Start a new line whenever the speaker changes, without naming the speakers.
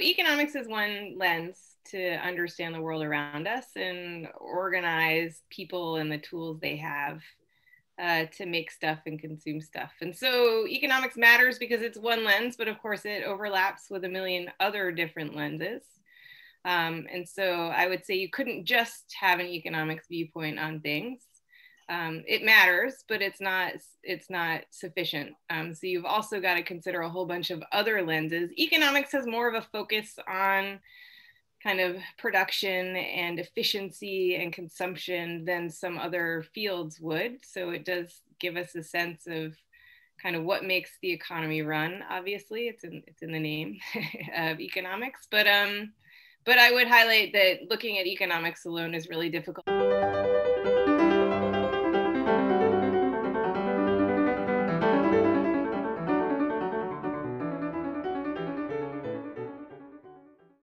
economics is one lens to understand the world around us and organize people and the tools they have uh, to make stuff and consume stuff. And so economics matters because it's one lens, but of course it overlaps with a million other different lenses. Um, and so I would say you couldn't just have an economics viewpoint on things. Um, it matters, but it's not it's not sufficient. Um, so you've also got to consider a whole bunch of other lenses. Economics has more of a focus on kind of production and efficiency and consumption than some other fields would. So it does give us a sense of kind of what makes the economy run. Obviously, it's in it's in the name of economics, but um, but I would highlight that looking at economics alone is really difficult.